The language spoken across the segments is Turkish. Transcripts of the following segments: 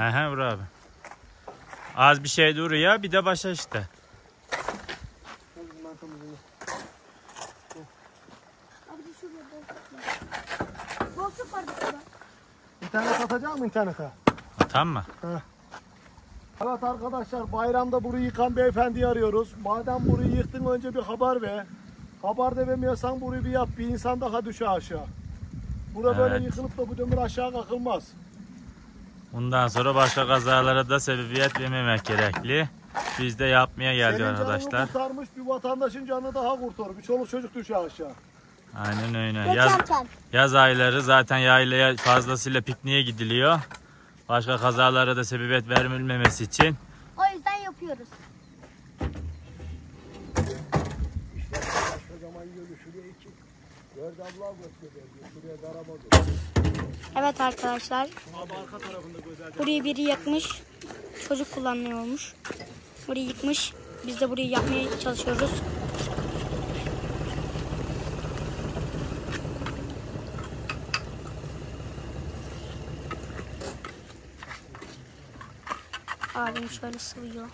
He he vur abi. Az bir şey duruyor bir de başa işte. Boşluk var. Burada. İnternet atacak mı internete? Tamam mı? Evet arkadaşlar bayramda burayı yıkan beyefendiyi arıyoruz. Madem burayı yıktın önce bir haber ver. Haber de vermiyorsan burayı bir yap. Bir insan daha düşe aşağı. Bura böyle Evet. yıkılıp da bu demir aşağı kakılmaz. Bundan sonra başka kazalara da sebebiyet vermemek gerekli. Biz de yapmaya geldik Senin canını arkadaşlar. kurtarmış bir vatandaşın canını daha kurtarır. Bir çoluk çocuk düşe aşağı. Aynen öyle. Yaz, yaz ayları zaten yaylaya fazlasıyla pikniğe gidiliyor. Başka kazalara da sebebiyet vermemesi için. O yüzden yapıyoruz. Kocaman yolu şuraya iki. Dört abla gösteriyor. Şuraya daraba Evet arkadaşlar. Abi arka tarafında güzel. Burayı biri yakmış. Çocuk kullanıyormuş. Burayı yıkmış. Biz de burayı yapmaya çalışıyoruz. Abim şöyle sıvıyor.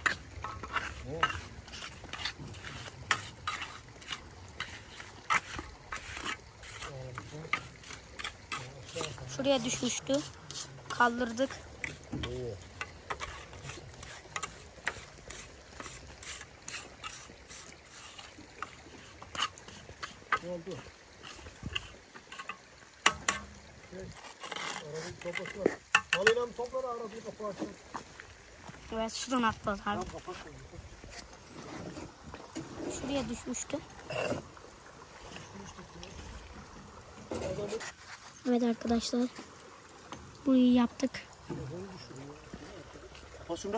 Şuraya düşmüştü. Kaldırdık. Ne oldu? Şey, arabayı toplasınlar. Alıyla mı toplar arabayı kapağı açın. Evet sudan atladı abi. Şuraya düşmüştü. Evet arkadaşlar. Burayı yaptık. Kapat şunu.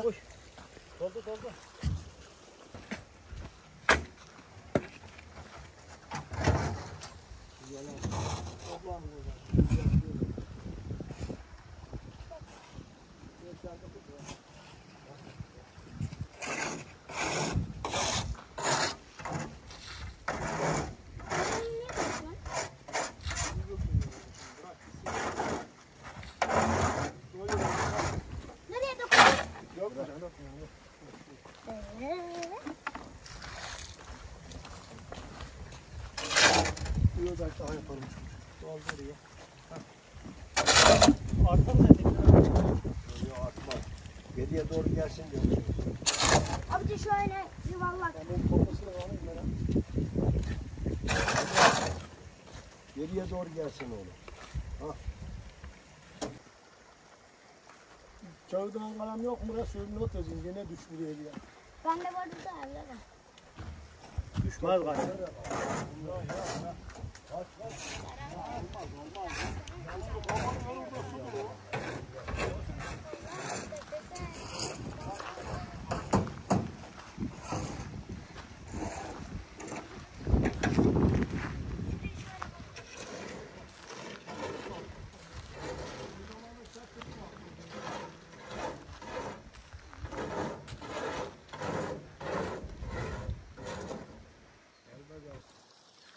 Doldu doldu. Nereye Buyur belki daha yaparım. Doldu oraya. Artan ne tekrar? Yok artma. Geriye doğru gelsin diyor. Abi de şöyle yuvarlak. Ben kafasını alayım ben. Geriye doğru gelsin oğlum. Kağıdın kalem yok mu? Şöyle not yazayım. Yine düş buraya diye. Ben de vardı da evde de. Düşmez galiba.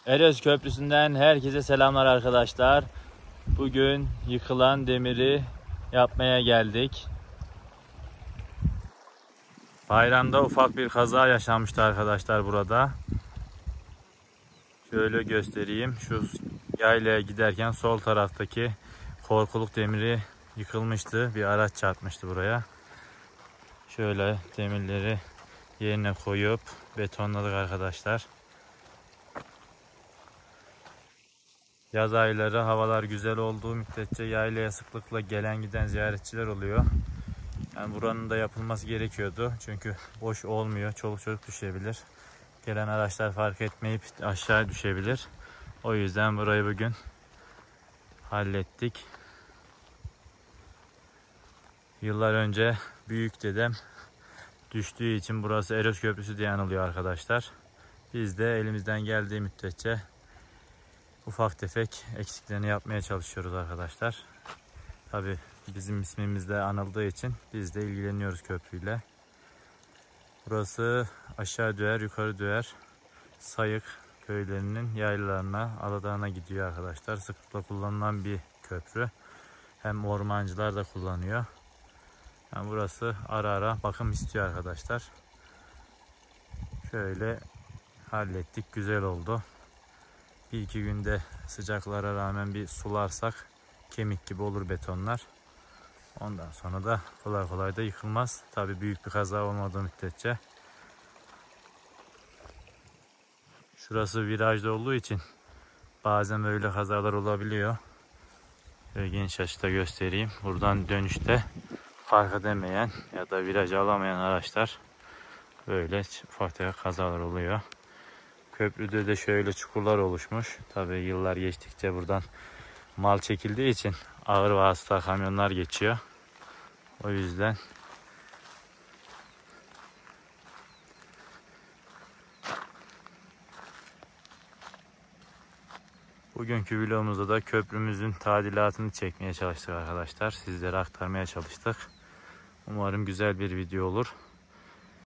Eres Köprüsü'nden herkese selamlar arkadaşlar. Bugün yıkılan demiri yapmaya geldik. Bayramda ufak bir kaza yaşanmıştı arkadaşlar burada. Şöyle göstereyim. Şu yaylaya giderken sol taraftaki korkuluk demiri yıkılmıştı. Bir araç çarpmıştı buraya. Şöyle demirleri yerine koyup betonladık arkadaşlar. Yaz ayları havalar güzel olduğu müddetçe yaylaya sıklıkla gelen giden ziyaretçiler oluyor. Yani buranın da yapılması gerekiyordu. Çünkü boş olmuyor. Çoluk çocuk düşebilir. Gelen araçlar fark etmeyip aşağı düşebilir. O yüzden burayı bugün hallettik. Yıllar önce büyük dedem düştüğü için burası Eros Köprüsü diye anılıyor arkadaşlar. Biz de elimizden geldiği müddetçe ufak tefek eksiklerini yapmaya çalışıyoruz arkadaşlar. Tabi bizim ismimizde anıldığı için biz de ilgileniyoruz köprüyle. Burası aşağı düğer yukarı düğer sayık köylerinin yaylalarına Aladağ'a gidiyor arkadaşlar. Sıklıkla kullanılan bir köprü. Hem ormancılar da kullanıyor. Yani burası ara ara bakım istiyor arkadaşlar. Şöyle hallettik. Güzel oldu. Bir iki günde sıcaklara rağmen bir sularsak kemik gibi olur betonlar. Ondan sonra da kolay kolay da yıkılmaz. Tabii büyük bir kaza olmadığı müddetçe. Şurası virajda olduğu için bazen böyle kazalar olabiliyor. Şöyle geniş açıda göstereyim. Buradan dönüşte fark edemeyen ya da viraj alamayan araçlar böyle ufak kazalar oluyor. Köprüde de şöyle çukurlar oluşmuş. Tabii yıllar geçtikçe buradan mal çekildiği için ağır vasıta kamyonlar geçiyor. O yüzden Bugünkü vlogumuzda da köprümüzün tadilatını çekmeye çalıştık arkadaşlar. Sizlere aktarmaya çalıştık. Umarım güzel bir video olur.